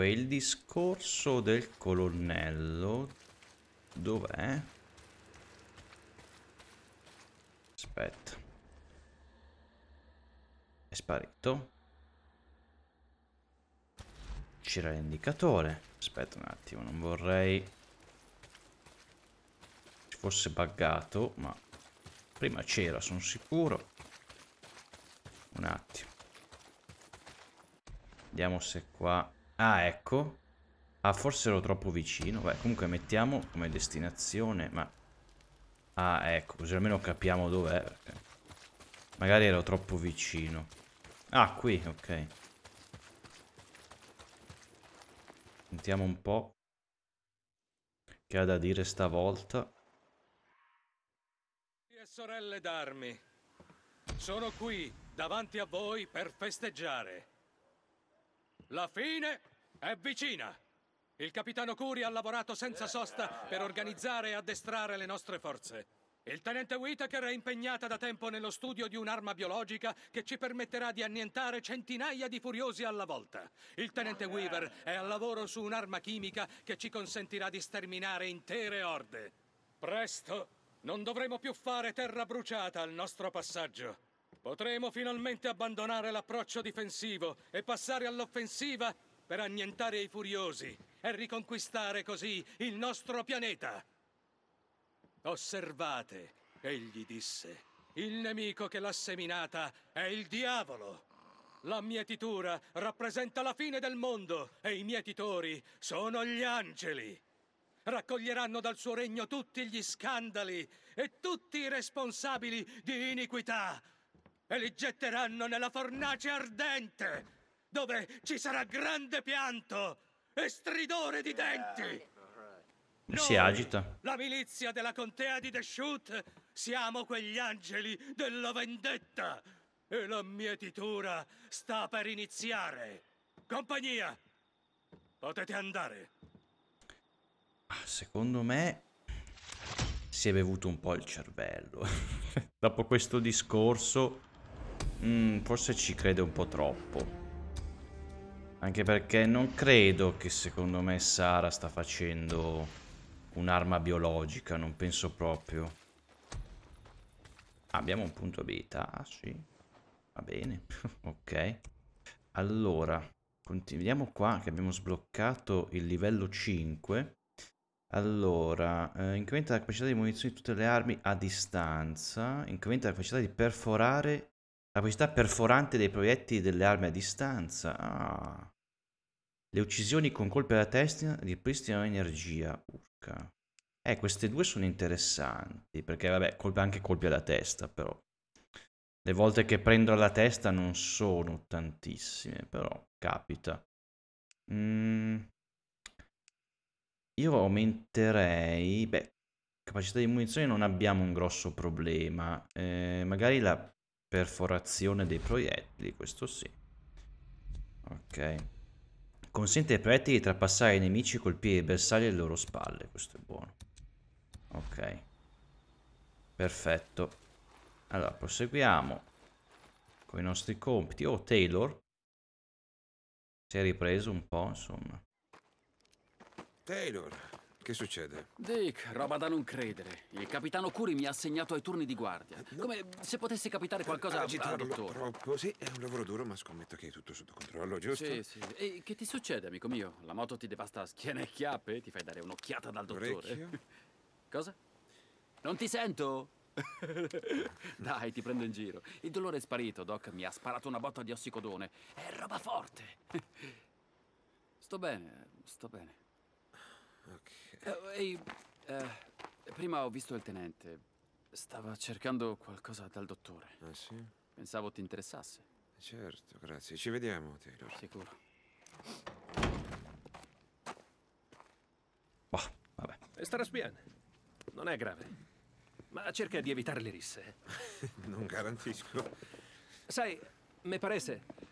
Comunque, il discorso del colonnello... Dov'è? Aspetta. È sparito. C'era l'indicatore. Aspetta un attimo, non vorrei... Ci fosse buggato, ma... Prima c'era, sono sicuro. Un attimo. Vediamo se qua... Ah, ecco. Ah, forse ero troppo vicino. Beh, comunque mettiamo come destinazione, ma... Ah, ecco, così almeno capiamo dov'è. Perché... Magari ero troppo vicino. Ah, qui, ok. Sentiamo un po' che ha da dire stavolta. E sorelle d'armi, sono qui davanti a voi per festeggiare. La fine è vicina. Il capitano Curi ha lavorato senza sosta per organizzare e addestrare le nostre forze. Il tenente Whitaker è impegnata da tempo nello studio di un'arma biologica che ci permetterà di annientare centinaia di furiosi alla volta. Il tenente Weaver è al lavoro su un'arma chimica che ci consentirà di sterminare intere orde. Presto non dovremo più fare terra bruciata al nostro passaggio. Potremo finalmente abbandonare l'approccio difensivo e passare all'offensiva per annientare i furiosi e riconquistare così il nostro pianeta. Osservate, egli disse. Il nemico che l'ha seminata è il diavolo. La mietitura rappresenta la fine del mondo e i mietitori sono gli angeli. Raccoglieranno dal suo regno tutti gli scandali e tutti i responsabili di iniquità e li getteranno nella fornace ardente, dove ci sarà grande pianto e stridore di denti. Noi, si agita. La milizia della contea di Deschutes siamo quegli angeli della vendetta e la mietitura sta per iniziare. Compagnia, potete andare. Ah, secondo me si è bevuto un po' il cervello. Dopo questo discorso Mm, forse ci crede un po' troppo. Anche perché non credo che secondo me Sara sta facendo un'arma biologica, non penso proprio. Abbiamo un punto abilità, ah, sì. Va bene, ok. Allora, continuiamo qua che abbiamo sbloccato il livello 5. Allora, eh, incrementa la capacità di munizioni di tutte le armi a distanza, incrementa la capacità di perforare capacità perforante dei proiettili delle armi a distanza. Ah. Le uccisioni con colpi alla testa ripristinano energia. Urca. Eh, queste due sono interessanti, perché vabbè, colpi, anche colpi alla testa, però. Le volte che prendo alla testa non sono tantissime, però capita. Mm. Io aumenterei... Beh, capacità di munizioni non abbiamo un grosso problema. Eh, magari la Perforazione dei proiettili, questo sì. Ok. Consente ai proiettili di trapassare i nemici e colpire i bersagli alle loro spalle, questo è buono. Ok. Perfetto. Allora, proseguiamo con i nostri compiti. Oh, Taylor. Si è ripreso un po', insomma. Taylor, che succede? Dick, roba da non credere. Il capitano Curi mi ha assegnato ai turni di guardia. No. Come se potesse capitare qualcosa al dottore. troppo. Sì, è un lavoro duro, ma scommetto che è tutto sotto controllo, giusto? Sì, sì. E che ti succede, amico mio? La moto ti devasta schiena e chiappe? Ti fai dare un'occhiata dal dottore? Orecchio? Cosa? Non ti sento? Dai, ti prendo in giro. Il dolore è sparito, Doc. Mi ha sparato una botta di ossicodone. È roba forte. Sto bene, sto bene. Ok. Uh, ehi, uh, prima ho visto il tenente. Stava cercando qualcosa dal dottore. Ah, sì? Pensavo ti interessasse. Certo, grazie. Ci vediamo, Taylor. Sicuro. Boh, vabbè. Starás bien. Non è grave. Ma cerca di evitare le risse. non garantisco. Sai, mi parece...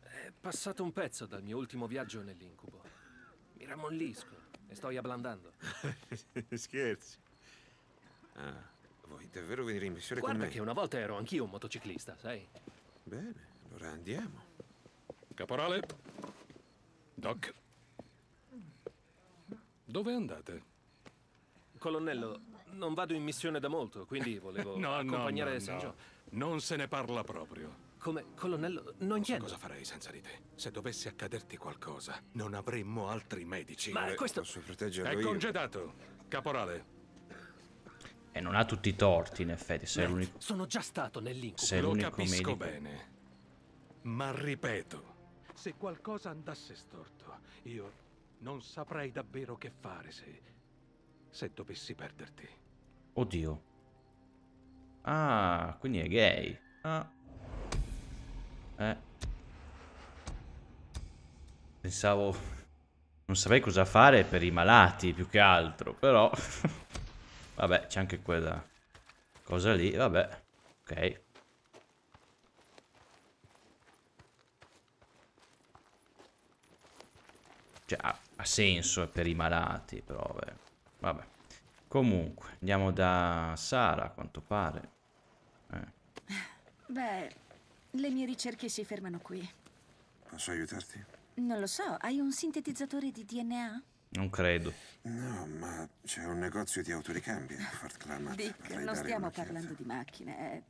È passato un pezzo dal mio ultimo viaggio nell'incubo. Mi rammollisco. E sto ablandando. Scherzi. Ah, vuoi davvero venire in missione Guarda con me? che una volta ero anch'io un motociclista, sai? Bene, allora andiamo. Caporale? Doc. Dove andate? Colonnello, non vado in missione da molto, quindi volevo accompagnare St. John. Non se ne parla proprio. Come, colonnello, non So intendo. cosa farei senza di te. Se dovesse accaderti qualcosa, non avremmo altri medici. Ma Eh, questo... Posso proteggerlo È io. congedato, caporale. E non ha tutti i torti, in effetti, sei Matt, l'unico... Sono già stato nell'incubo. Sei Lo l'unico capisco medico. bene. Ma ripeto, se qualcosa andasse storto, io non saprei davvero che fare se. se dovessi perderti. Oddio. Ah, quindi è gay. Ah. Eh. Pensavo... Non saprei cosa fare per i malati, più che altro, però... Vabbè, c'è anche quella cosa lì, vabbè. Ok. Cioè, ha, ha senso per i malati, però vabbè. Vabbè. Comunque, andiamo da Sara, a quanto pare. Eh, Beh, le mie ricerche si fermano qui. Posso aiutarti? Non lo so, hai un sintetizzatore di DNA? non credo. No, ma c'è un negozio di autoricambi a Fort Claremont. Dick, Vorrei non stiamo parlando di macchine. eh.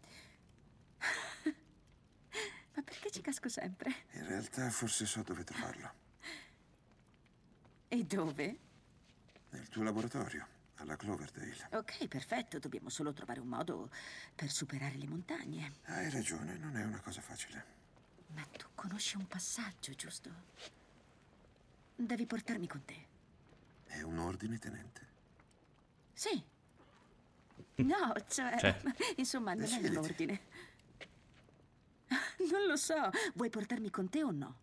Ma perché ci casco sempre? In realtà forse so dove trovarlo. E dove? Nel tuo laboratorio, alla Cloverdale. Ok, perfetto, dobbiamo solo trovare un modo per superare le montagne. Hai ragione, non è una cosa facile. Ma tu conosci un passaggio, giusto? Devi portarmi con te. È un ordine, tenente? Sì. No, cioè, Cioè. insomma, non è Deciditi. un ordine. Non lo so, vuoi portarmi con te o no?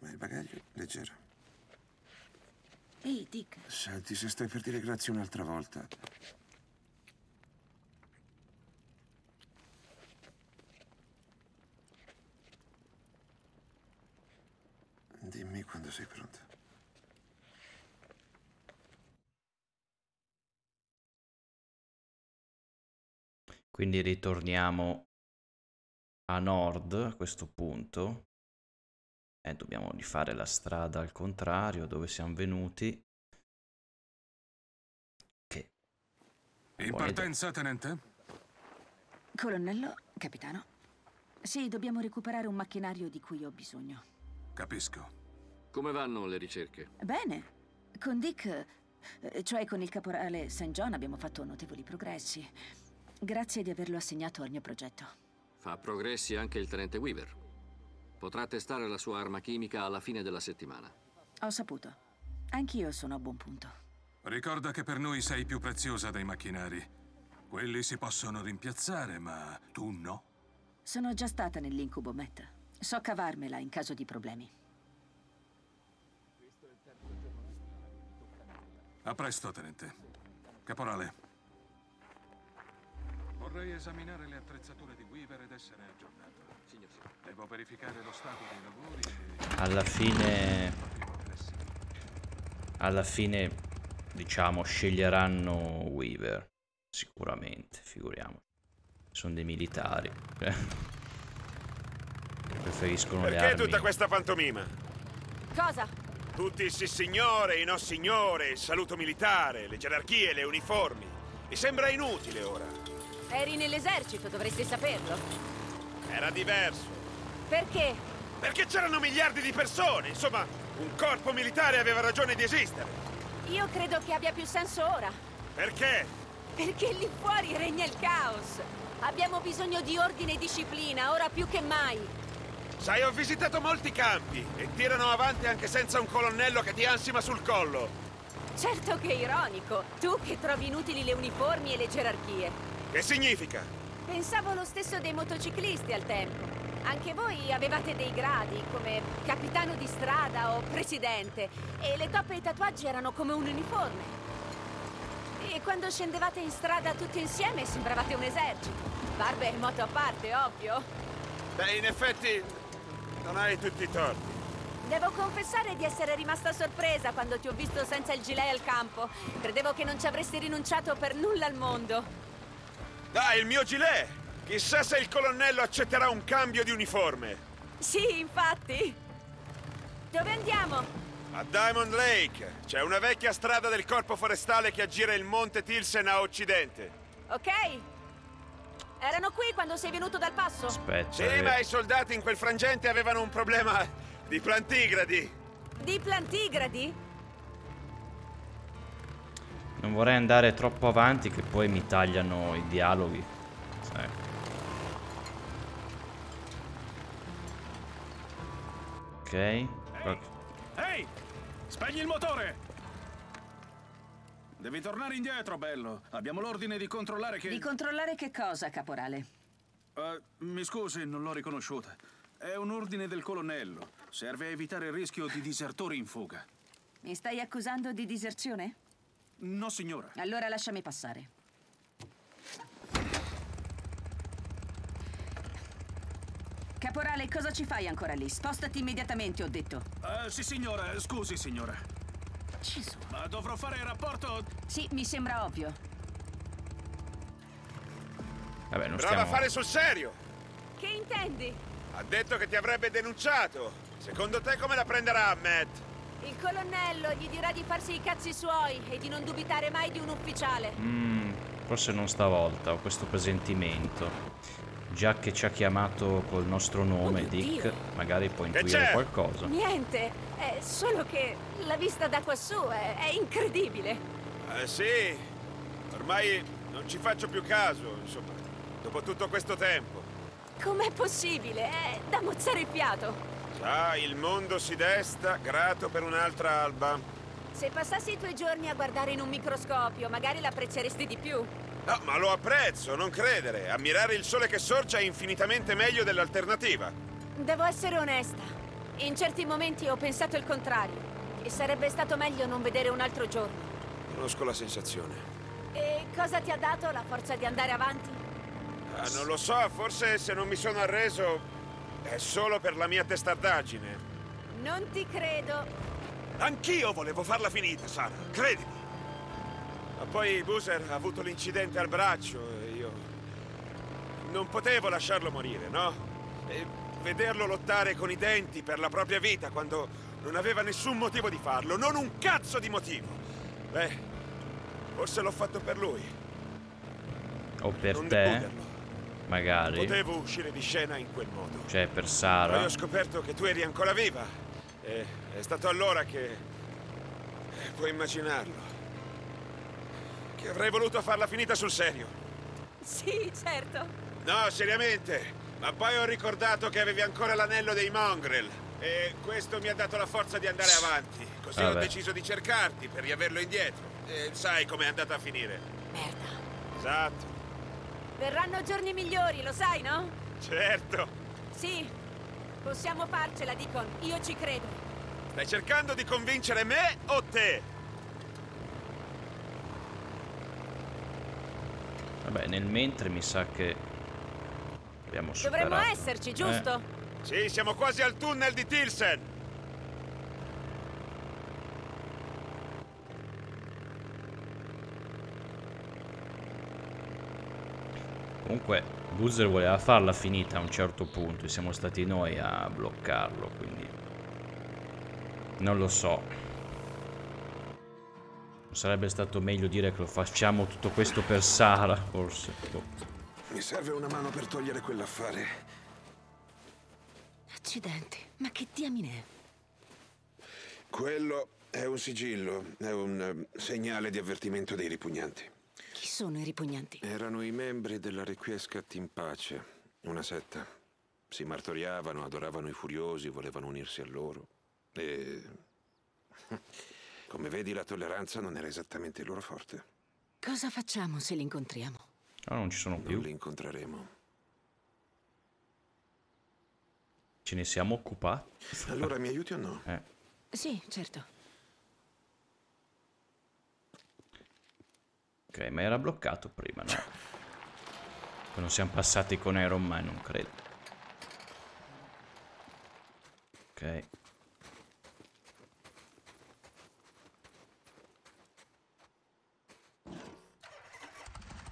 Ma il bagaglio è leggero. Ehi, Dick, Senti, se stai per dire grazie un'altra volta. Dimmi quando sei pronta. Quindi ritorniamo a nord a questo punto. E dobbiamo rifare la strada al contrario, dove siamo venuti. Che In partenza, tenente? colonnello, capitano. Sì, dobbiamo recuperare un macchinario di cui ho bisogno. Capisco. Come vanno le ricerche? Bene, con Dick, eh, cioè con il caporale St. John, abbiamo fatto notevoli progressi. Grazie di averlo assegnato al mio progetto. Fa progressi anche il tenente Weaver. Potrà testare la sua arma chimica alla fine della settimana. Ho saputo. Anch'io sono a buon punto. Ricorda che per noi sei più preziosa dei macchinari. Quelli si possono rimpiazzare, ma tu no. Sono già stata nell'incubo, Matt. So cavarmela in caso di problemi. A presto, tenente. Caporale. Vorrei esaminare le attrezzature di Weaver ed essere aggiornato. Signor sì. Devo verificare lo stato dei lavori e... alla fine, alla fine, diciamo, sceglieranno Weaver. Sicuramente, figuriamo. Sono dei militari. Preferiscono le Perché armi. tutta questa pantomima? Cosa? Tutti il sissignore, i no signore, il saluto militare, le gerarchie, le uniformi. Mi sembra inutile ora. Eri nell'esercito, dovresti saperlo. Era diverso. Perché? Perché c'erano miliardi di persone, insomma, un corpo militare aveva ragione di esistere. Io credo che abbia più senso ora. Perché? Perché lì fuori regna il caos. Abbiamo bisogno di ordine e disciplina, ora più che mai. Sai, ho visitato molti campi e tirano avanti anche senza un colonnello che ti ansima sul collo. Certo che è ironico. Tu che trovi inutili le uniformi e le gerarchie. Che significa? Pensavo lo stesso dei motociclisti al tempo. Anche voi avevate dei gradi, come capitano di strada o presidente, e le toppe e i tatuaggi erano come un uniforme. E quando scendevate in strada tutti insieme sembravate un esercito. Barbe e moto a parte, ovvio. Beh, in effetti, non hai tutti i torti. Devo confessare di essere rimasta sorpresa quando ti ho visto senza il gilet al campo. Credevo che non ci avresti rinunciato per nulla al mondo. Dai, il mio gilet! Chissà se il colonnello accetterà un cambio di uniforme. Sì, infatti. Dove andiamo? A Diamond Lake c'è una vecchia strada del corpo forestale che aggira il monte Tilsen a occidente. Ok. Erano qui quando sei venuto dal passo? Aspetta. Sì, eh, ma i soldati in quel frangente avevano un problema di plantigradi. Di plantigradi? Non vorrei andare troppo avanti che poi mi tagliano i dialoghi. Sai. Ok. Ehi! Spegni il motore! Devi tornare indietro, bello. Abbiamo l'ordine di controllare che... Di controllare che cosa, caporale? Eh, mi scusi, non l'ho riconosciuta. È un ordine del colonnello. Serve a evitare il rischio di disertori in fuga. Mi stai accusando di diserzione? No, signora. Allora lasciami passare. Caporale, cosa ci fai ancora lì? Spostati immediatamente, ho detto. Eh, sì, signora. Scusi, signora. Gesù. Ma dovrò fare il rapporto... Sì, mi sembra ovvio. Vabbè, non Prova stiamo... a fare sul serio. Che intendi? Ha detto che ti avrebbe denunciato. Secondo te come la prenderà, Matt? Il colonnello gli dirà di farsi i cazzi suoi e di non dubitare mai di un ufficiale. Mm, forse non stavolta, ho questo presentimento. Già che ci ha chiamato col nostro nome, Oh Dick, Dio. magari può intuire qualcosa. Niente, è solo che la vista da quassù è, è incredibile. Eh sì, ormai non ci faccio più caso, insomma, dopo tutto questo tempo. Com'è possibile? È da mozzare il fiato. Sa, il mondo si desta, grato per un'altra alba. Se passassi i tuoi giorni a guardare in un microscopio, magari l'apprezzeresti di più. No, ma lo apprezzo, non credere. Ammirare il sole che sorge è infinitamente meglio dell'alternativa. Devo essere onesta. In certi momenti ho pensato il contrario. Che sarebbe stato meglio non vedere un altro giorno. Conosco la sensazione. E cosa ti ha dato la forza di andare avanti? Ah, non lo so, forse se non mi sono arreso è solo per la mia testardaggine. Non ti credo. Anch'io volevo farla finita, Sara, credimi. Ma poi Boozer ha avuto l'incidente al braccio e io... Non potevo lasciarlo morire, no? E vederlo lottare con i denti per la propria vita quando non aveva nessun motivo di farlo, non un cazzo di motivo. Beh, forse l'ho fatto per lui. O per non te, deluderlo. Magari. Potevo uscire di scena in quel modo. Cioè, per Poi Sara. ho scoperto che tu eri ancora viva. E è stato allora che... Puoi immaginarlo. Che avrei voluto farla finita sul serio. Sì, certo. No, seriamente. Ma poi ho ricordato che avevi ancora l'anello dei Mongrel. E questo mi ha dato la forza di andare avanti. Così ho Vabbè. deciso di cercarti per riaverlo indietro. E sai com'è andata a finire. Merda. Esatto. Verranno giorni migliori, lo sai, no? Certo. Sì. Possiamo farcela, Deacon. Io ci credo. Stai cercando di convincere me o te? Vabbè, nel mentre mi sa che abbiamo superato. Dovremmo esserci, giusto? Sì, siamo quasi al tunnel di Tilsen. Comunque, Buzzer voleva farla finita a un certo punto e siamo stati noi a bloccarlo, quindi... Non lo so. Non sarebbe stato meglio dire che lo facciamo tutto questo per Sara, forse. Boh. Mi serve una mano per togliere quell'affare. Accidenti, ma che diamine è? Quello è un sigillo, è un eh, segnale di avvertimento dei ripugnanti. Chi sono i ripugnanti? Erano i membri della Requiescat in pace, una setta. Si martoriavano, adoravano i furiosi, volevano unirsi a loro. E... Come vedi, la tolleranza non era esattamente il loro forte. Cosa facciamo se li incontriamo? Ah, non ci sono più. Non li incontreremo. Ce ne siamo occupati. Allora mi aiuti o no? Eh. Sì, certo. Ok, ma era bloccato prima, no? Non siamo passati con Iron Man, non credo. Ok.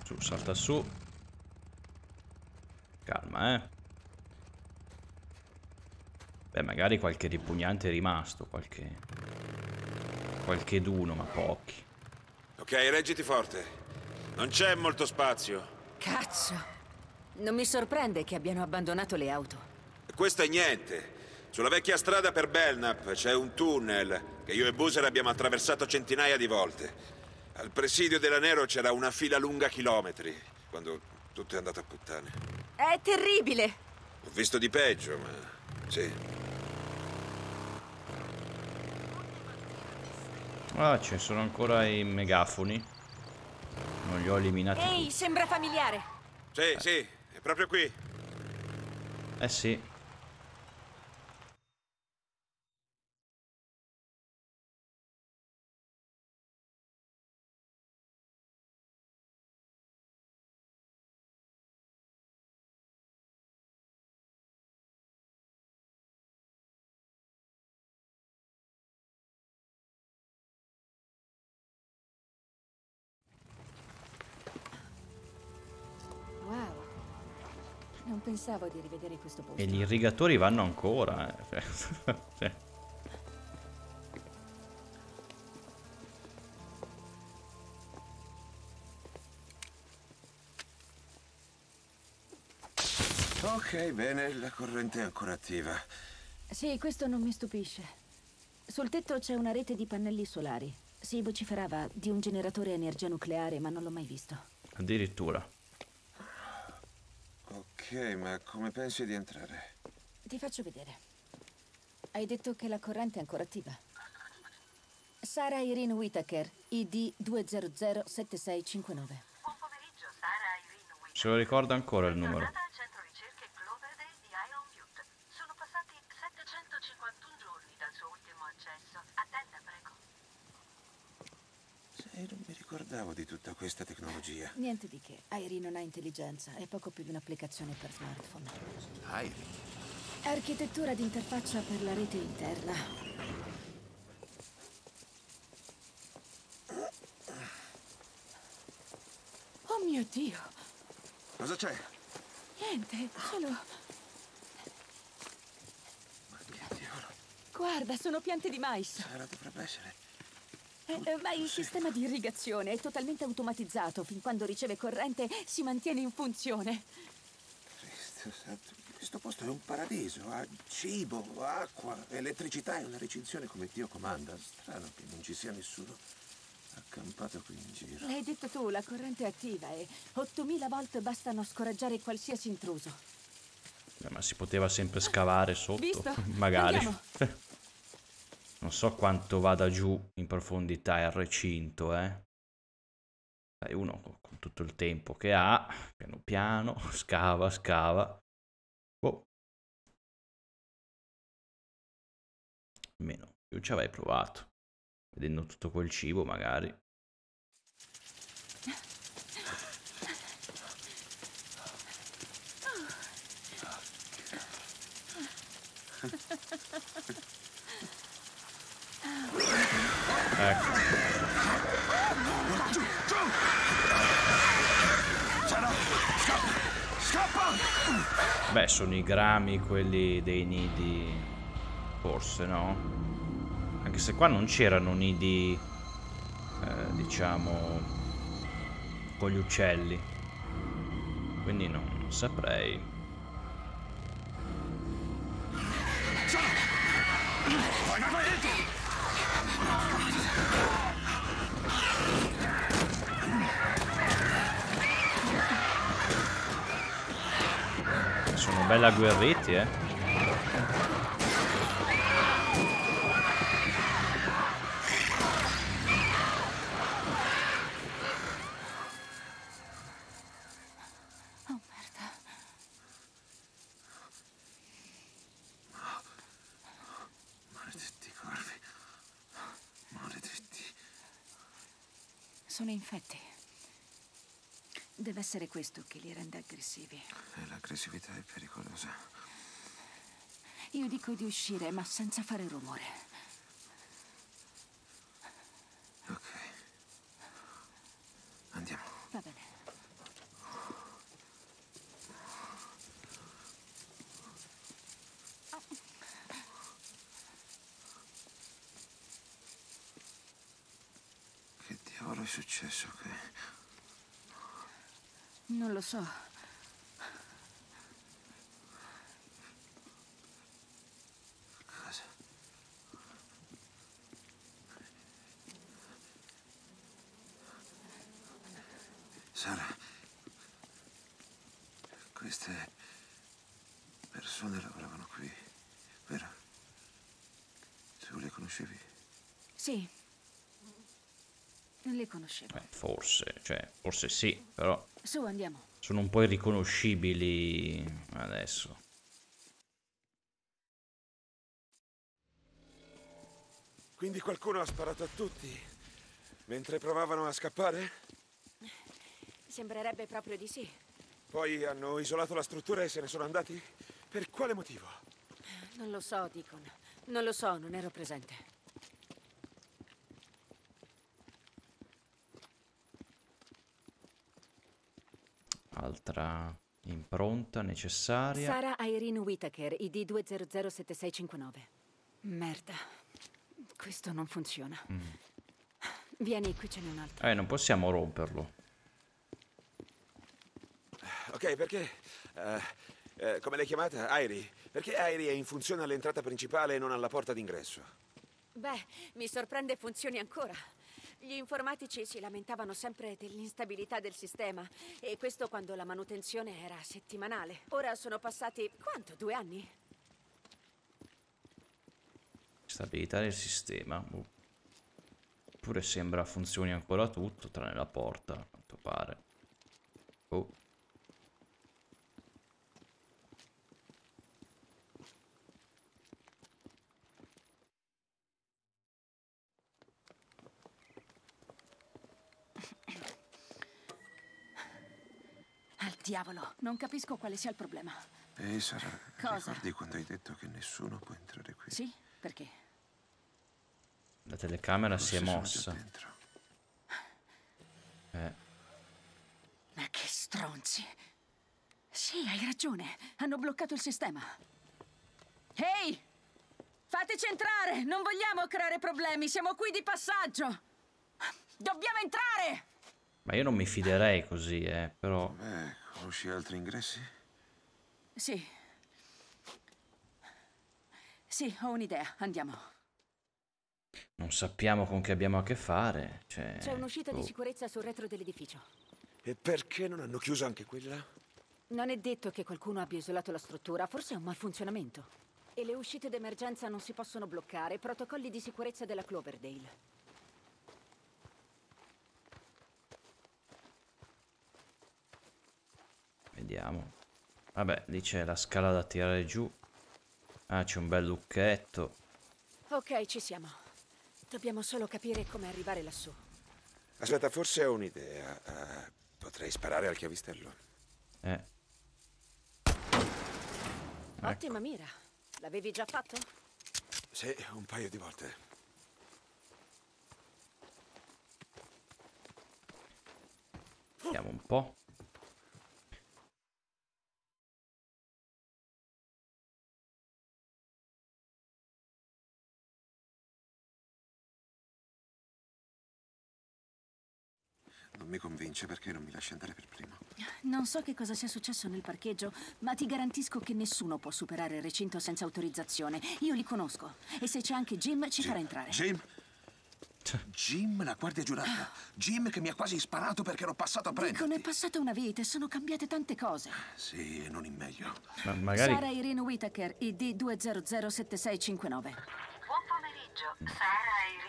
Su, salta su. Calma, eh. Beh, magari qualche ripugnante è rimasto, qualche... Qualche d'uno, ma pochi. Ok, reggiti forte. Non c'è molto spazio. Cazzo! Non mi sorprende che abbiano abbandonato le auto. Questo è niente. Sulla vecchia strada per Belknap c'è un tunnel che io e Boozer abbiamo attraversato centinaia di volte. Al presidio della Nero c'era una fila lunga chilometri, quando tutto è andato a puttane. È terribile! Ho visto di peggio, ma... sì. Ah, ci sono ancora i megafoni. Non li ho eliminati. Ehi, sembra familiare! Sì, sì, è proprio qui. Eh sì. Pensavo di rivedere questo posto. E gli irrigatori vanno ancora. eh. Cioè, Ok, bene, la corrente è ancora attiva. Sì, questo non mi stupisce. Sul tetto c'è una rete di pannelli solari. Si vociferava di un generatore a energia nucleare, ma non l'ho mai visto. addirittura. Ok, ma come pensi di entrare? Ti faccio vedere. Hai detto che la corrente è ancora attiva. Sara Irene Whittaker, ID 2007659. Se lo ricorda ancora il numero. al centro ricerche Cloverdale di Iron Butte. Sono passati 751 giorni dal suo ultimo accesso. Attenda, prego. Ricordavo di tutta questa tecnologia. Niente di che. Irene non ha intelligenza, è poco più di un'applicazione per smartphone. Irene? Architettura di interfaccia per la rete interna. Oh mio Dio! Cosa c'è? Niente, solo... Guarda, sono piante di mais. Sara dovrebbe essere... Eh, eh, ma il sistema di irrigazione è totalmente automatizzato. Fin quando riceve corrente si mantiene in funzione. Cristo santo, questo posto è un paradiso. Ha cibo, acqua, elettricità e una recinzione come Dio comanda. Strano che non ci sia nessuno accampato qui in giro. L'hai detto tu, la corrente è attiva e 8000 volt bastano a scoraggiare qualsiasi intruso. Eh, Ma si poteva sempre scavare sotto. Visto? Magari. Non so quanto vada giù in profondità il recinto, eh. Sai, uno con- con tutto il tempo che ha, piano piano, scava, scava. Boh. Almeno io ci avrei provato. Vedendo tutto quel cibo, magari. Ecco. Beh, sono i grami quelli dei nidi. Forse, no? Anche se qua non c'erano nidi, eh, diciamo, con gli uccelli. Quindi non, saprei. Sono belli agguerriti, eh. Deve essere questo che li rende aggressivi. Eh, l'aggressività è pericolosa. Io dico di uscire, ma senza fare rumore. Ok. Andiamo. Va bene. Che diavolo è successo qui? Non lo so. Cosa? Sara, queste persone lavoravano qui, vero? Tu le conoscevi? Sì. Le conoscevo. Eh, forse, cioè, forse sì, però Su, andiamo. sono un po' irriconoscibili adesso. Quindi qualcuno ha sparato a tutti mentre provavano a scappare? Sembrerebbe proprio di sì. Poi hanno isolato la struttura e se ne sono andati? Per quale motivo? Non lo so, Deacon. Non lo so, non ero presente. Altra impronta necessaria. Sara Irene Whittaker, ID 2007659. Merda. Questo non funziona. Mm. Vieni, qui ce n'è un altro. Eh, non possiamo romperlo. Ok, perché... eh, eh, come l'hai chiamata? Airi? Perché Airi è in funzione all'entrata principale e non alla porta d'ingresso? Beh, mi sorprende funzioni ancora. Gli informatici si lamentavano sempre dell'instabilità del sistema e questo quando la manutenzione era settimanale. Ora sono passati, quanto, due anni? Stabilità del sistema. boh. Eppure sembra funzioni ancora tutto, tranne la porta, a quanto pare. Oh. Al diavolo, non capisco quale sia il problema. Ehi, Sara, Cosa? ricordi quando hai detto che nessuno può entrare qui? Sì? Perché? La telecamera si è mossa. dentro. Eh, Ma che stronzi. Sì, hai ragione. Hanno bloccato il sistema. Ehi! Fateci entrare! Non vogliamo creare problemi, siamo qui di passaggio! Dobbiamo entrare! ma io non mi fiderei così, eh, però... Beh, conosci altri ingressi? Sì. Sì, ho un'idea. Andiamo. Non sappiamo con che abbiamo a che fare. Cioè, C'è un'uscita di oh. sicurezza sul retro dell'edificio. E perché non hanno chiuso anche quella? Non è detto che qualcuno abbia isolato la struttura, forse è un malfunzionamento. E le uscite d'emergenza non si possono bloccare, protocolli di sicurezza della Cloverdale. Vediamo. Vabbè, lì c'è la scala da tirare giù. Ah, c'è un bel lucchetto. Ok, ci siamo. Dobbiamo solo capire come arrivare lassù. Aspetta, forse ho un'idea. Eh, potrei sparare al chiavistello. Eh, Ottima mira. L'avevi già fatto? Sì, un paio di volte. vediamo un po'. Mi convince perché non mi lasci andare per primo. Non so che cosa sia successo nel parcheggio, ma ti garantisco che nessuno può superare il recinto senza autorizzazione. Io li conosco. E se c'è anche Jim, ci farà entrare. Jim? Jim, la guardia giurata. Jim che mi ha quasi sparato perché ero passato a Dicono, prenderti. è passata una vita e sono cambiate tante cose. Sì, e non in meglio. Ma magari... Sara Irene Whittaker, ID 2007659. Buon pomeriggio, Sara Irene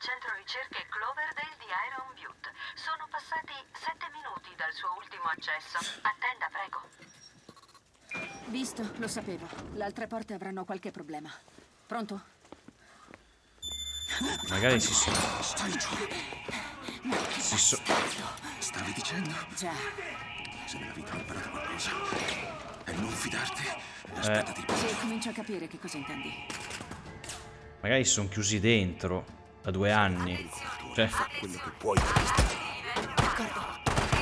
centro ricerche Cloverdale di Iron Butte. Sono passati sette minuti dal suo ultimo accesso. Attenda, prego. Visto, lo sapevo. Le altre porte avranno qualche problema. Pronto? Magari si so... Stai giù. Si so... Stavi dicendo? Già. Se nella vita ho imparato qualcosa. E non fidarti. Aspettati. Sì, comincio a capire che cosa intendi. Magari sono chiusi dentro da due anni. Cioè, Quello che puoi.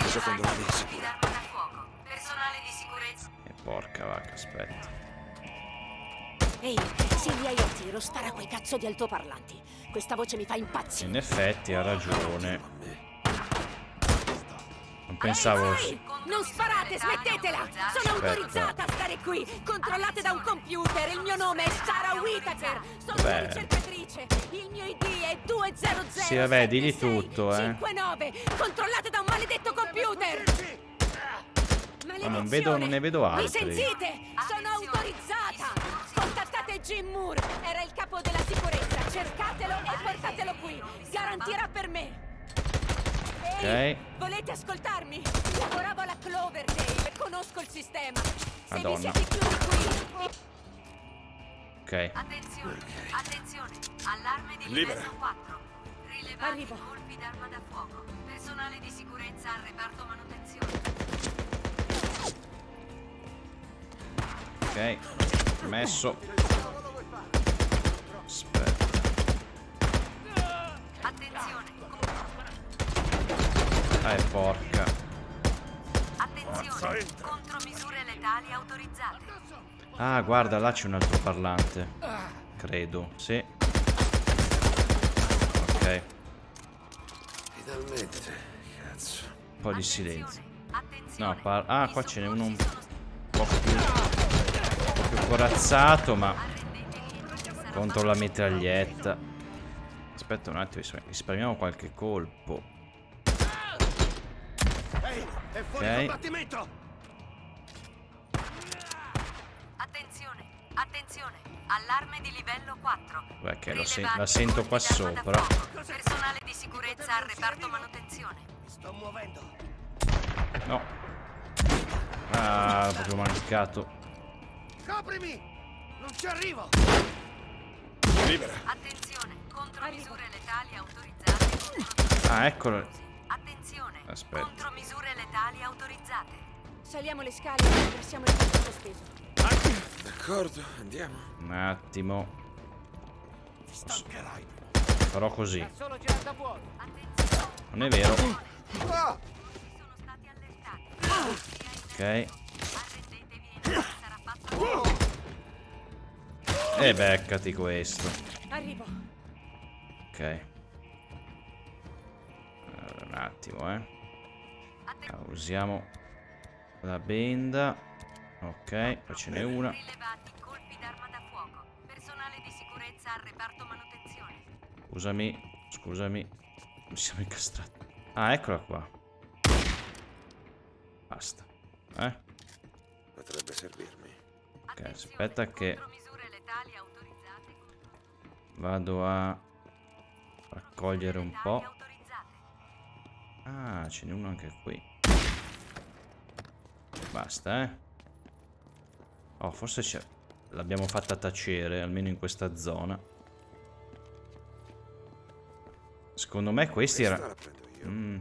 Secondo me è e porca vacca, aspetta. Ehi, se li hai a tiro, spara quei cazzo di altoparlanti. Questa voce mi fa impazzire. In effetti ha ragione. Pensavo... Non sparate, smettetela! Sono Aspetta. autorizzata a stare qui! Controllate da un computer! Il mio nome è Sarah Whittaker! Sono Beh. una ricercatrice! Il mio ID è 200 Sì, vabbè, digli tutto, eh. 59! Controllate da un maledetto computer! Ma non vedo, non ne vedo Mi altri. sentite? Sono autorizzata! Contattate Jim Moore, era il capo della sicurezza. Cercatelo e portatelo qui. Garantirà per me. Ehi, Ok. volete ascoltarmi? Lavoravo alla Cloverdale, conosco il sistema. Se Madonna. vi siete chiusi qui, Ok. Attenzione, attenzione, allarme di Libera. livello 4. Rilevati Arrivo. colpi d'arma da fuoco. Personale di sicurezza al reparto manutenzione. Ok. Messo. Aspetta. Attenzione, Ah, è porca. attenzione, contromisure letali autorizzate. Ah, guarda, là c'è un altro parlante. Credo, sì. Ok. Finalmente, cazzo. Un po' di silenzio. No, par- ah, qua ce n'è uno un po' più, un po' più corazzato, ma contro la mitraglietta. Aspetta un attimo, rispa- risparmiamo qualche colpo. Ok, attenzione, attenzione, allarme di livello 4. beh, che lo se- Rilevati la sento qua sopra. Personale di sicurezza al reparto manutenzione. No. Ah, proprio mancato. Libera. Attenzione, contromisure letali autorizzate. Ah, eccolo. Attenzione, Aspetta. Letali autorizzate. saliamo le scale e ingressiamo il punto sospeso. D'accordo, andiamo. Un attimo. Farò così. Non è vero. Ok. E beccati questo. Arrivo. Ok. Allora, un attimo, eh. Ah, usiamo la benda. Ok, poi ce n'è una. Scusami, scusami. Mi siamo incastrati. Ah, eccola qua. Basta. Eh? Potrebbe servirmi. Ok, aspetta che vado a raccogliere un po'. Ah, ce n'è uno anche qui. Basta, eh. Oh, forse c'è... L'abbiamo fatta tacere, almeno in questa zona. Secondo me questi erano... Mm,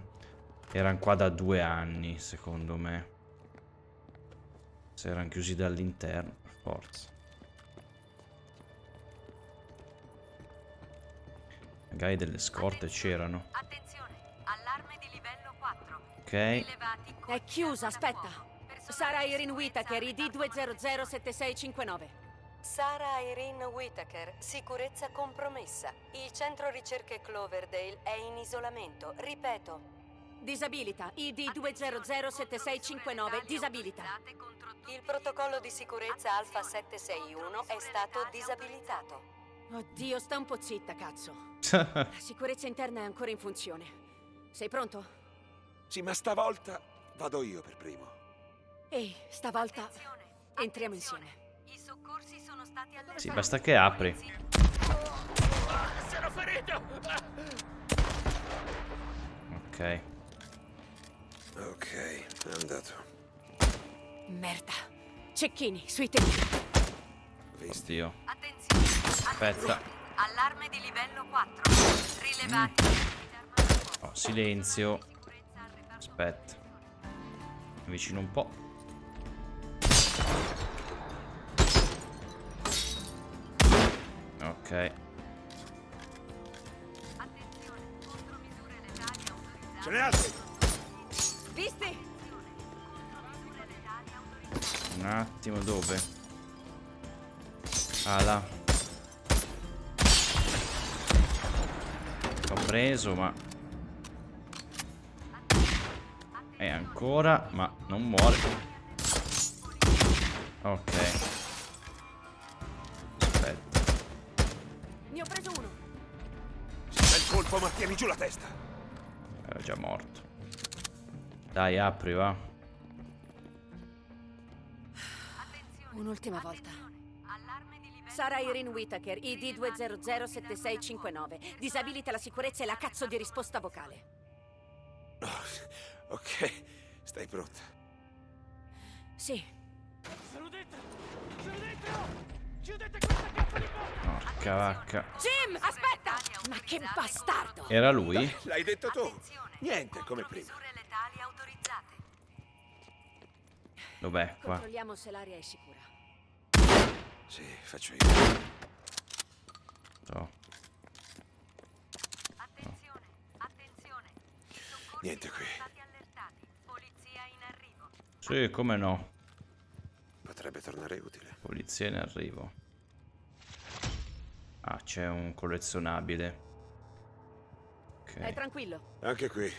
erano qua da due anni, secondo me. Se erano chiusi dall'interno, per forza. Magari delle scorte c'erano. Attenzione, allarme di livello 4. Ok. È chiusa, aspetta. Di Irene Whittaker, al ID reparto 2007659. Sara Irene Whittaker, sicurezza compromessa. Il centro ricerche Cloverdale è in isolamento. Ripeto. Disabilita, ID 2007659, disabilita. Il protocollo di sicurezza Alfa 761 è stato disabilitato. Oddio, sta un po' zitta, cazzo. La sicurezza interna è ancora in funzione. Sei pronto? Sì, ma stavolta vado io per primo. Ehi, stavolta Attenzione, entriamo attenzione. insieme. I soccorsi sono stati allertati. Sì, basta che apri. Ok. Ok, è andato. Merda. Cecchini, sui tempi. Visto. Oddio. Attenzione. Aspetta. Allarme di livello 4. Rilevati. Oh, silenzio. Aspetta. Avvicino un po'. Ok. Ce n'è altri? Visti? Un attimo, dove? Ah là. L'ho preso ma... E ancora, ma non muore. Ok. Colpo, ma tieni giù la testa. Era già morto. Dai, apri, va. Un'ultima volta. Sara Irene Whittaker, ID 2007659. Disabilita la sicurezza e la cazzo di risposta vocale. Ok, stai pronta. Sì. Sono dentro! Sono dentro! Chiudete questa cazzo di porta! Porca vacca. Jim, aspetta! Ma che bastardo! Era lui? L'hai detto tu. Niente, come prima. Dov'è qua? Controlliamo se l'aria è sicura. Sì, faccio io. So. Niente qui. Sì, come no. Potrebbe tornare utile. Polizia in arrivo. Ah, c'è un collezionabile. È Ok, Anche tranquillo. qui.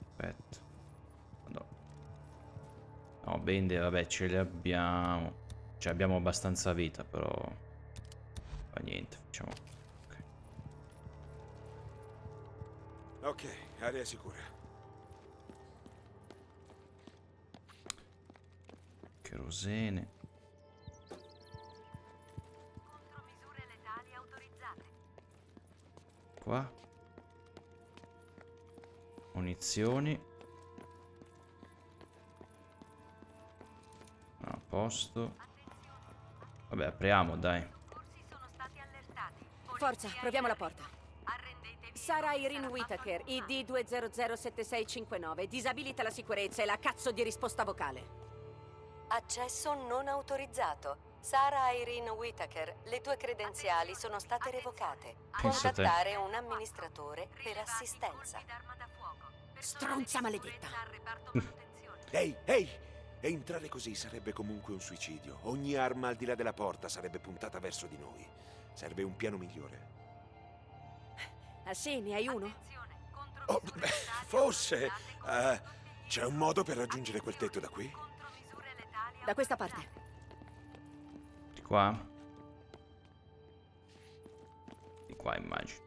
aspetta. No. No, bende, vabbè, ce le abbiamo. Cioè, abbiamo abbastanza vita, però... Fa niente, facciamo... Ok. Ok, area sicura. Kerosene. Qua. Munizioni. A posto. Vabbè, apriamo, dai. Forza, proviamo la porta. Sara Irene Whittaker, ID 2007659. Disabilita la sicurezza e la cazzo di risposta vocale. Accesso non autorizzato. Sara Irene Whittaker, le tue credenziali sono state revocate. Contattare un amministratore per assistenza. Stronza maledetta. Ehi, ehi! Entrare così sarebbe comunque un suicidio. Ogni arma al di là della porta sarebbe puntata verso di noi. Serve un piano migliore. Ah sì, ne hai uno? Oh, beh, forse. eh, c'è un modo per raggiungere quel tetto da qui? Da questa parte. Di qua? Di qua, immagino.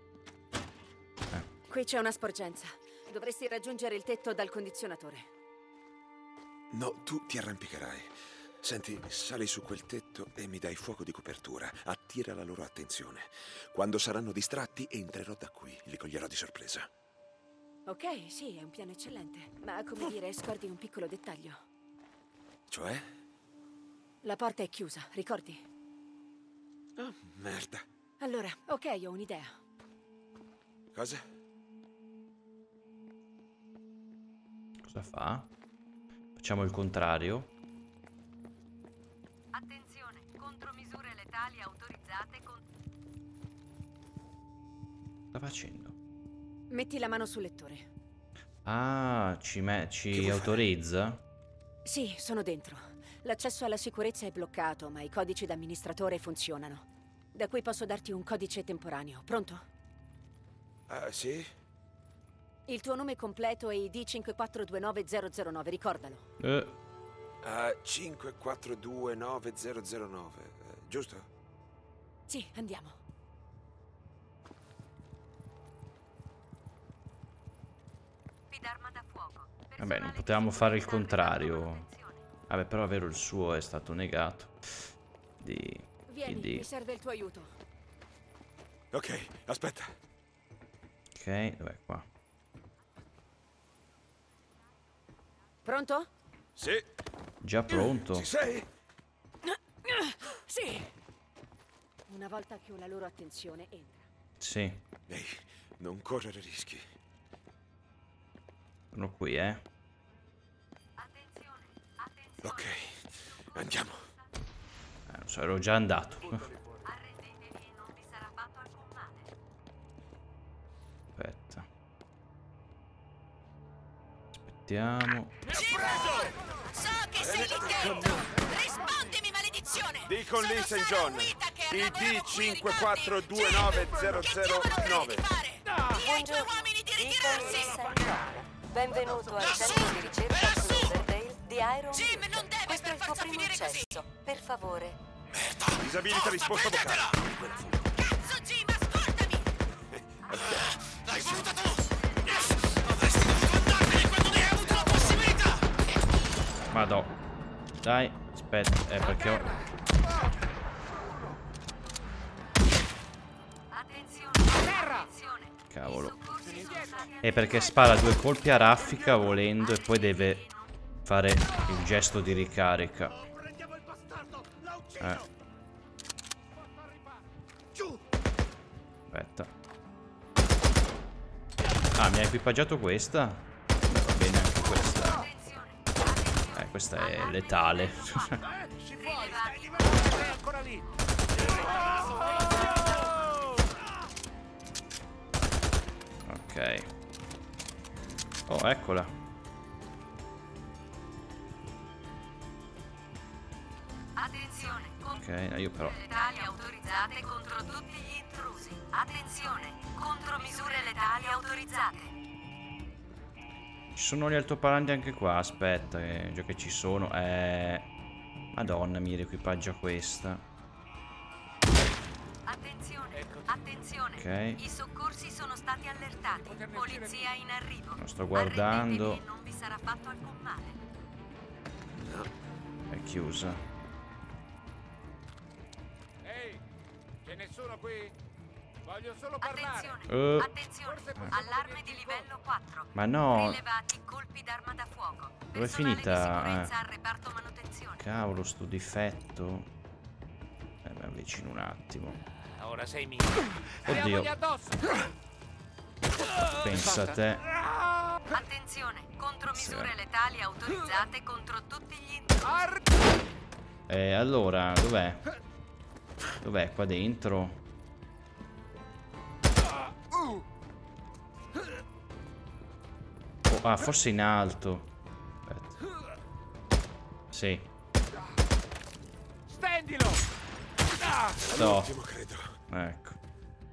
Qui c'è una sporgenza. Dovresti raggiungere il tetto dal condizionatore. No, tu ti arrampicherai. Senti, sali su quel tetto e mi dai fuoco di copertura. Attira la loro attenzione. Quando saranno distratti, entrerò da qui. Li coglierò di sorpresa. Ok, sì, è un piano eccellente. Ma come dire, scordi un piccolo dettaglio. Cioè? La porta è chiusa, ricordi? Oh, merda. Allora, ok, ho un'idea. Cosa? Cosa fa? Facciamo il contrario. Attenzione, contromisure letali autorizzate con... Sta facendo? Metti la mano sul lettore. Ah, ci, ci vuoi fare? autorizza? Sì, sono dentro. L'accesso alla sicurezza è bloccato, ma i codici d'amministratore funzionano. Da qui posso darti un codice temporaneo. Pronto? Ah, sì? Il tuo nome completo è ID 5429009, ricordalo. Eh, Ah, 5429009, eh, giusto? Sì, andiamo. Arma da fuoco. vabbè, non potevamo fare il contrario. Vabbè, però è vero, il suo è stato negato. Di... Vieni, di- mi serve il tuo aiuto. Ok, aspetta. Ok, dov'è qua? Pronto? Sì. Già pronto? Ci sei? Sì. Una volta che ho la loro attenzione, entra. Sì, Ehi, non correre rischi. sono qui, eh. Ok, andiamo. Eh, non so, ero già andato. Aspetta. Aspettiamo. So che sei lì dentro! Rispondimi, maledizione! Sono Lee St. John, ID lavoriamo qui, ricordi? 5429009. Buongiorno, Deacon Lee St. John. Benvenuto al centro di ricerca di Iron Jim, Butte. non deve Questo è per forza finire così. accesso. Per favore. Disabilita risposta vocale. Cazzo, Jim, ascoltami! L'hai voluta tu! Avresti dovuto andartene quando ne hai avuto la possibilità! Madò. Dai, aspetta, eh perché ho... Attenzione. Cavolo. È perché spara due colpi a raffica volendo e poi deve fare il gesto di ricarica. Eh. Aspetta. Ah, mi ha equipaggiato questa? Beh, va bene anche questa. Eh, questa è letale. ok. Oh, eccola. Ok, io però... letali autorizzate contro tutti gli intrusi. Attenzione. Contromisure letali autorizzate. Ci sono gli altoparlanti anche qua, aspetta, che, già che ci sono. Eh... Madonna, mi riequipaggia questa. Attenzione. Attenzione. Ok. I soccorsi sono stati allertati. Polizia in arrivo. Lo sto guardando. Non vi sarà fatto alcun male. È chiusa. Nessuno qui? Voglio solo parlare. Attenzione. Eh. Attenzione. Allarme di livello 4. Ma no. Rilevati colpi d'arma da fuoco. Dove è finita? Cavolo, sto difetto. Eh, mi avvicino un attimo. Ora sei mio. Oddio. Pensa a te. Attenzione. Contromisure Sì. letali autorizzate contro tutti gli. Eh, allora, dov'è? Dov'è? Qua dentro? Oh, ah, forse in alto. Aspetta. Sì. Stendilo! Ah! No. Ecco.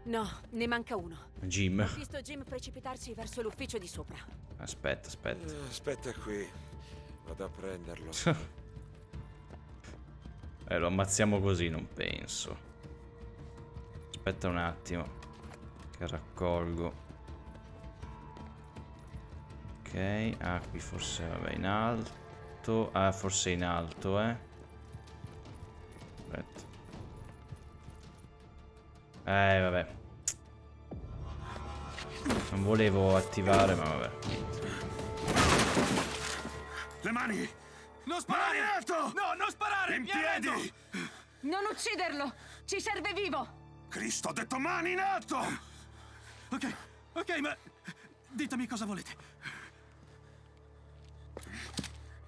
No, ne manca uno. Jim. Ho visto Jim precipitarsi verso l'ufficio di sopra. Aspetta, aspetta. Eh, Aspetta qui. Vado a prenderlo. Eh, lo ammazziamo così, non penso. Aspetta un attimo. Che raccolgo. Ok, ah, qui forse, vabbè, in alto. Ah, forse in alto, eh. Aspetta. Eh, vabbè. Non volevo attivare, ma vabbè. Le mani! Non sparare! in alto! No, non sparare! In piedi! Non ucciderlo! Ci serve vivo! Cristo, ho detto mani in alto! Ok, ok, ma ditemi cosa volete.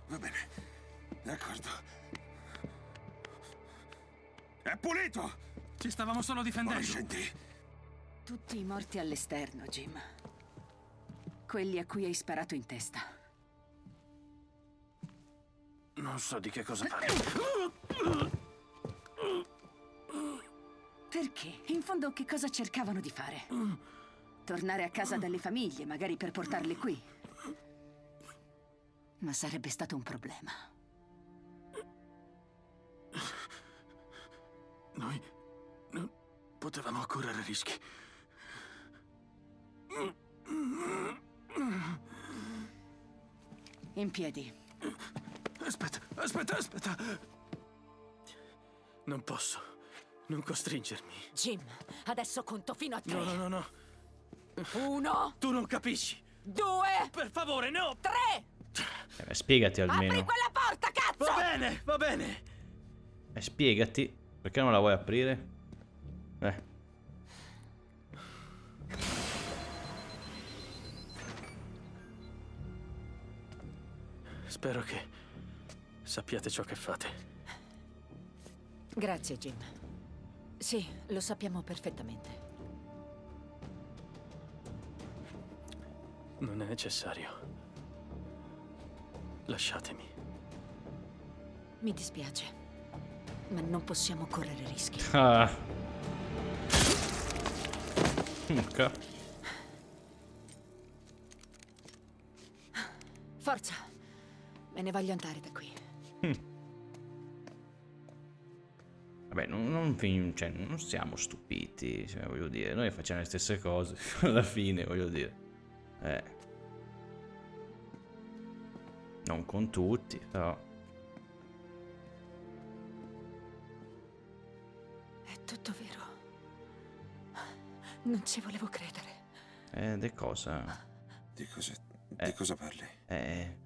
Va bene, d'accordo. È pulito! Ci stavamo solo difendendo. Scendi. Tutti i morti all'esterno, Jim. Quelli a cui hai sparato in testa. Non so di che cosa parli. Perché? In fondo che cosa cercavano di fare? Tornare a casa dalle famiglie, magari per portarle qui. Ma sarebbe stato un problema. Noi non potevamo correre rischi. In piedi. Aspetta, aspetta, aspetta. Non posso. Non costringermi. Jim, adesso conto fino a tre. No, no, no, no. Uno, Tu non capisci. due, Per favore, no! tre! Eh, spiegati Apri almeno. quella porta, cazzo! Va bene, va bene. Eh, spiegati. Perché non la vuoi aprire? Eh. Spero che sappiate ciò che fate. Grazie, Jim. Sì, lo sappiamo perfettamente. Non è necessario. Lasciatemi. Mi dispiace. ma non possiamo correre rischi. Ah. Ok. Forza! Me ne voglio andare da qui. Vabbè, non, non, fin- cioè, non siamo stupiti, cioè, voglio dire, noi facciamo le stesse cose alla fine, voglio dire. Eh. Non con tutti, però. È tutto vero. Non ci volevo credere. Eh, di cosa? Di cosa, Eh. di cosa parli? Eh,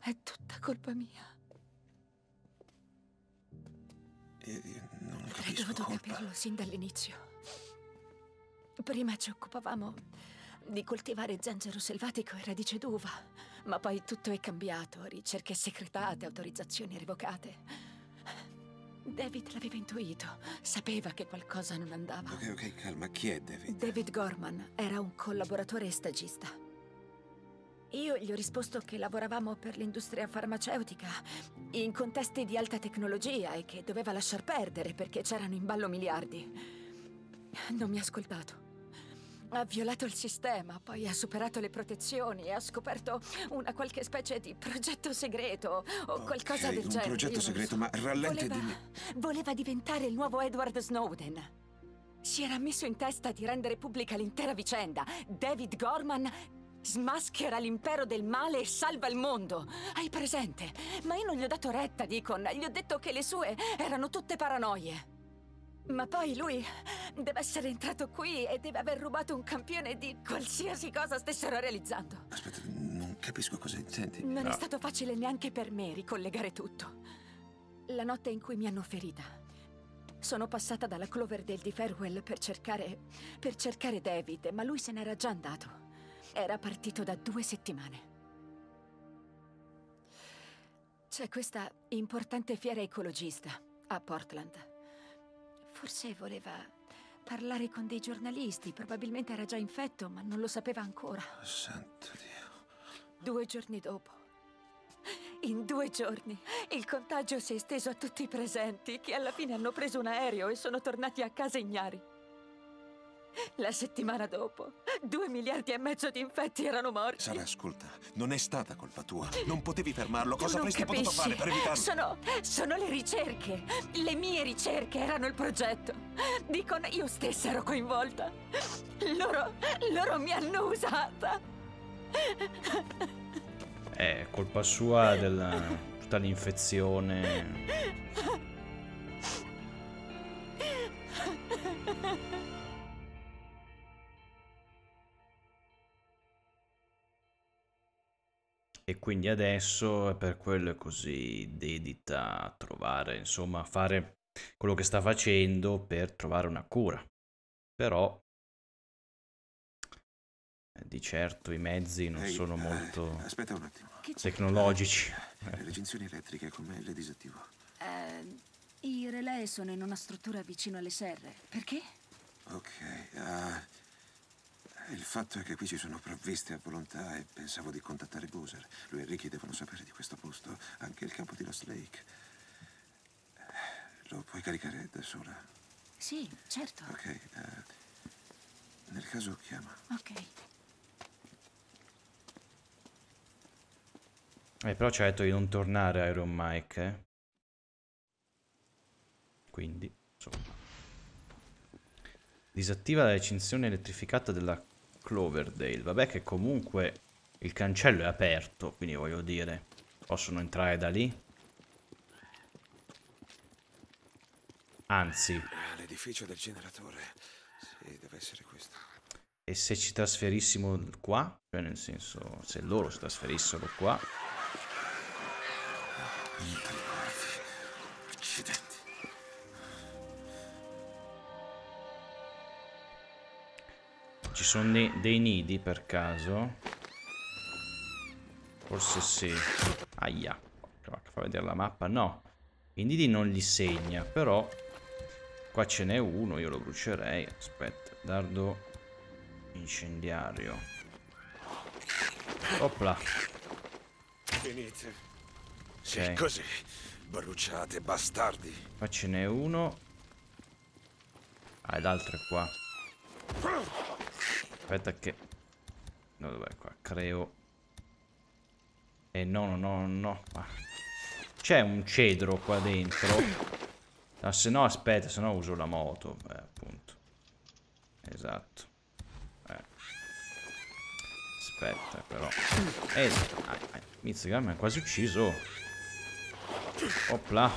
È tutta colpa mia. Io, io non Avrei capisco dovuto colpa. capirlo sin dall'inizio. Prima ci occupavamo di coltivare zenzero selvatico e radice d'uva, ma poi tutto è cambiato, ricerche segretate, autorizzazioni revocate. David l'aveva intuito, sapeva che qualcosa non andava. Ok, ok, calma. Chi è David? David Gorman era un collaboratore stagista. Io gli ho risposto che lavoravamo per l'industria farmaceutica in contesti di alta tecnologia e che doveva lasciar perdere perché c'erano in ballo miliardi. Non mi ha ascoltato. Ha violato il sistema, poi ha superato le protezioni e ha scoperto una qualche specie di progetto segreto o qualcosa Ok, del un genere. progetto io non segreto, so. ma rallenta e voleva, dimmi. voleva diventare il nuovo Edward Snowden. Si era messo in testa di rendere pubblica l'intera vicenda. David Gorman smaschera l'impero del male e salva il mondo. Hai presente? Ma io non gli ho dato retta, Deacon. Gli ho detto che le sue erano tutte paranoie. Ma poi lui deve essere entrato qui e deve aver rubato un campione di qualsiasi cosa stessero realizzando. Aspetta, non capisco cosa intendi. Non Ah. è stato facile neanche per me ricollegare tutto. La notte in cui mi hanno ferita, sono passata dalla Cloverdale di Farewell per cercare. per cercare David, ma lui se n'era già andato. Era partito da due settimane. C'è questa importante fiera ecologista a Portland. Forse voleva parlare con dei giornalisti, probabilmente era già infetto, ma non lo sapeva ancora. Santo Dio. Due giorni dopo. In due giorni il contagio si è esteso a tutti i presenti, che alla fine hanno preso un aereo e sono tornati a casa ignari. La settimana dopo, due miliardi e mezzo di infetti erano morti. Sara, ascolta, non è stata colpa tua. Non potevi fermarlo. Tu Cosa avresti potuto capisci. fare per evitarlo? Sono, sono le ricerche. Le mie ricerche erano il progetto. Dicono, io stessa ero coinvolta. Loro, loro mi hanno usata. è colpa sua della tutta l'infezione. E quindi adesso è per quello è così dedita a trovare, insomma, a fare quello che sta facendo per trovare una cura. Però eh, di certo i mezzi non Ehi, sono eh, molto Aspetta un attimo. tecnologici. Le recinzioni elettriche, come le disattivo? Eh, I relay sono in una struttura vicino alle serre. Perché? Ok. ah, il fatto è che qui ci sono provviste a volontà e pensavo di contattare Boozer. Lui e Ricky devono sapere di questo posto, anche il campo di Lost Lake. Lo puoi caricare da sola? Sì, certo. Ok. eh, nel caso chiama. Ok. Eh, però ci ha detto di non tornare Iron Mike, eh. Quindi, insomma. Disattiva la recinzione elettrificata della Cloverdale. Vabbè che comunque il cancello è aperto, quindi voglio dire, possono entrare da lì. Anzi, Ah, L'edificio del generatore. Sì, deve essere questo. e se ci trasferissimo qua? Cioè nel senso, se loro si trasferissero qua... Accidenti. Ci sono dei, dei nidi per caso? Forse sì. Aia. Fa vedere la mappa. No. I nidi non li segna, però... Qua ce n'è uno, io lo brucerei. Aspetta, dardo incendiario. Opla. Finite. Sì, Ok. così. Bruciate, bastardi. Qua ce n'è uno. Ah, l'altro è qua. Aspetta che... No, dov'è qua? Creo... Eh no, no, no, no. Ah. C'è un cedro qua dentro. Ah, se no, aspetta, se no uso la moto. Eh, appunto. Esatto. Eh. Aspetta, però. Eh, ah, ah, Mizzica, mi ha quasi ucciso. Opla.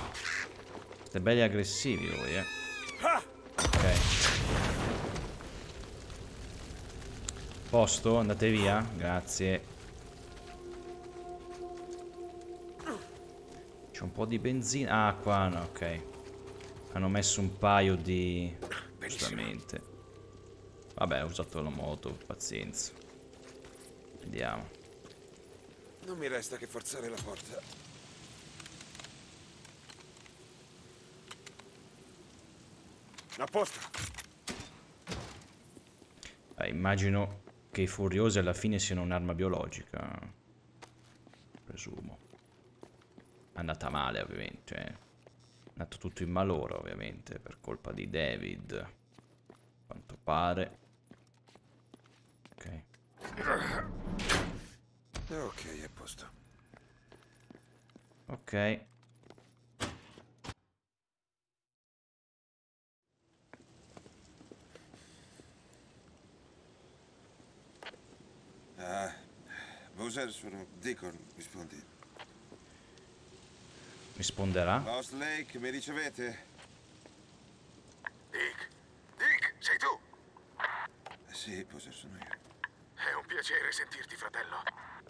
Siete belli aggressivi voi, eh. Ok. Posto, andate via. Grazie. C'è un po' di benzina. Ah, qua no, ok. Hanno messo un paio di... Giustamente. Vabbè, ho usato la moto, pazienza. Vediamo. Non mi resta che forzare la porta. A posto. Beh, immagino che i furiosi alla fine siano un'arma biologica. Presumo. È andata male, ovviamente. È andato tutto in malora, ovviamente, per colpa di David. Quanto pare. Ok. Ok, a posto. Ok. Ah, Bowser, sono Deacon, rispondi. Risponderà? Lost Lake, mi ricevete? Dick, Dick, sei tu? Sì, Bowser, sono io. È un piacere sentirti, fratello.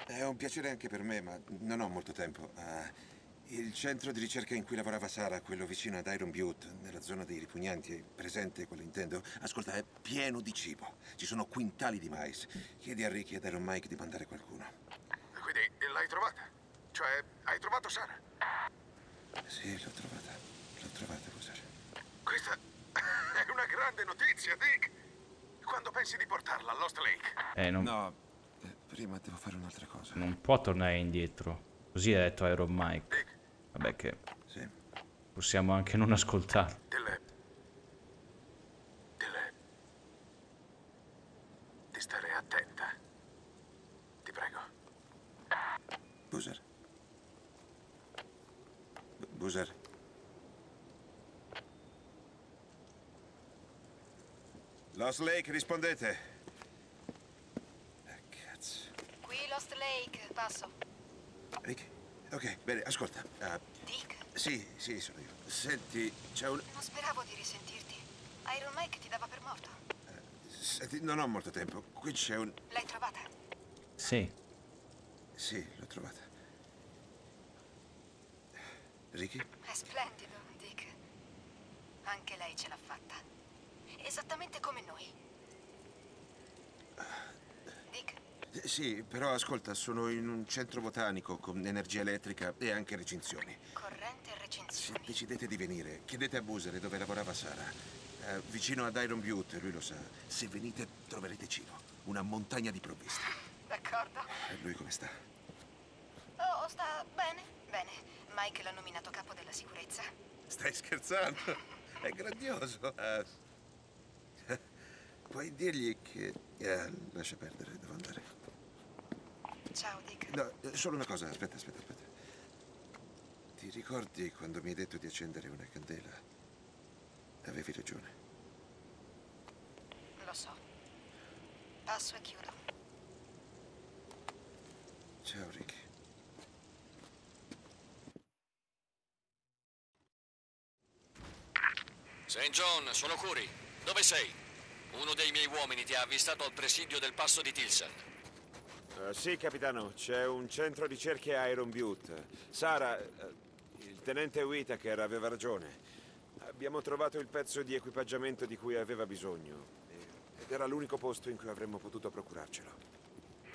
È un piacere anche per me, ma non ho molto tempo. Ah, il centro di ricerca in cui lavorava Sara, quello vicino ad Iron Butte, nella zona dei ripugnanti, è presente quello intendo? Ascolta, è pieno di cibo. Ci sono quintali di mais. Chiedi a Ricky ed Iron Mike di mandare qualcuno. Trovata? Cioè, hai trovato Sara? Sì, l'ho trovata. L'ho trovata, Bowser. Questa è una grande notizia, Dick. Quando pensi di portarla a Lost Lake? Eh, non... No, eh, prima devo fare un'altra cosa. Non può tornare indietro. Così ha detto Iron Mike. Vabbè che... Sì. Possiamo anche non ascoltare. Delle... Delle... Di stare attenta. Ti prego. Boozer. Boozer. Lost Lake, rispondete. Eh, cazzo. Qui Lost Lake, passo. Ricky? Ok, bene, ascolta. ah, Dick, sì, sì, sono io. Senti, c'è un... non speravo di risentirti. Iron Mike ti dava per morto. Senti, non ho molto tempo. Qui c'è un... L'hai trovata? Sì. Sì, l'ho trovata. Ricky? È splendido, Dick. Anche lei ce l'ha fatta. Esattamente come noi. Dick, Eh, Sì, però ascolta, sono in un centro botanico con energia elettrica e anche recinzioni. corrente e Se recinzioni. decidete di venire, chiedete a Busere dove lavorava Sara. Eh, vicino ad Iron Butte, lui lo sa. Se venite troverete cibo. Una montagna di provviste. D'accordo. E lui come sta? Oh, sta bene? Bene. Mike l'ha nominato capo della sicurezza. Stai scherzando? È grandioso. Eh, puoi dirgli che... eh, lascia perdere, devo andare. Ciao, Dick. No, eh, solo una cosa, aspetta, aspetta, aspetta. Ti ricordi quando mi hai detto di accendere una candela? Avevi ragione. Lo so. Passo e chiudo. Ciao, Ricky. St. John, sono Curi. Dove sei? Uno dei miei uomini ti ha avvistato al presidio del passo di Tilson. Eh, sì, capitano, c'è un centro ricerche a Iron Butte. Sara, eh, il tenente Whitaker aveva ragione. Abbiamo trovato il pezzo di equipaggiamento di cui aveva bisogno. Ed era l'unico posto in cui avremmo potuto procurarcelo.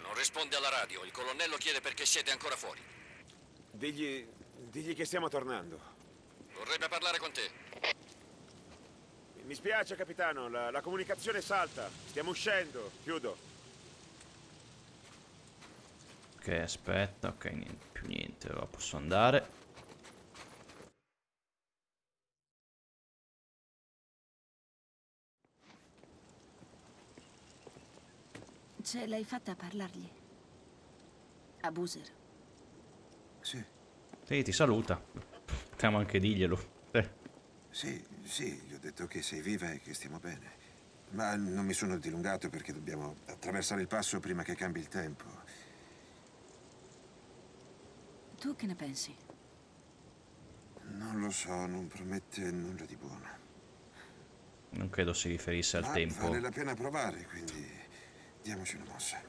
Non risponde alla radio. Il colonnello chiede perché siete ancora fuori. Digli, digli che stiamo tornando. Vorrebbe parlare con te. Mi spiace, capitano, la, la comunicazione salta. Stiamo uscendo. Chiudo. Ok, aspetta, ok, niente, più niente, ora posso andare. Ce l'hai fatta a parlargli? A Buser? Sì. Sì, ti saluta. Potremmo anche dirglielo. Eh. Sì, sì, gli ho detto che sei viva e che stiamo bene. Ma non mi sono dilungato perché dobbiamo attraversare il passo prima che cambi il tempo. Tu che ne pensi? Non lo so, non promette nulla di buono. non credo si riferisse al Ma tempo. vale la pena provare, quindi diamoci una mossa.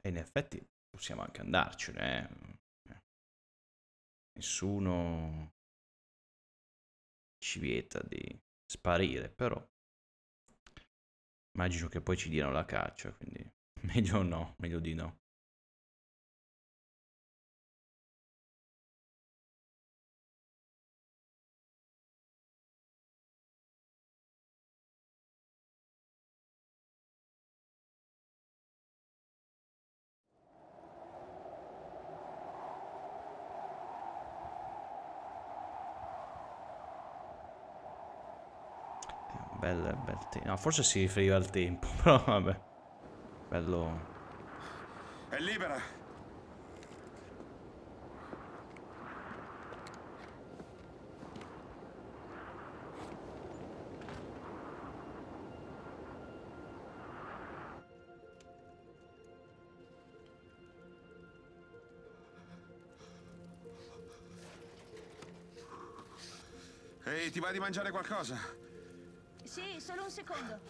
E in effetti possiamo anche andarcene. eh. Nessuno ci vieta di sparire, però immagino che poi ci diano la caccia, quindi meglio no, meglio di no. Bel, bel tempo. No, forse si riferiva al tempo, però vabbè. Bello. È libera! Ehi, ti va di mangiare qualcosa? Sì, solo un secondo.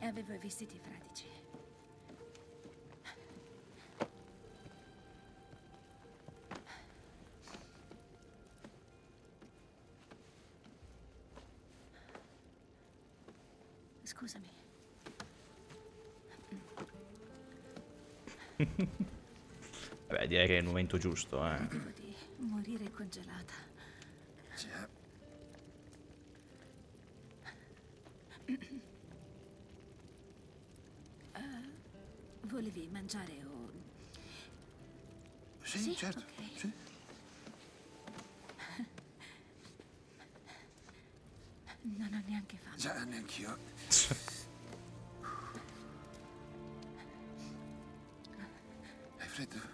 Avevo i vestiti fradici. Direi che è il momento giusto, eh. Di morire congelata. Già. Eh, volevi mangiare o... Sì, Sì, certo. ok. Sì. Non ho neanche fame. Già, neanch'io. Hai freddo?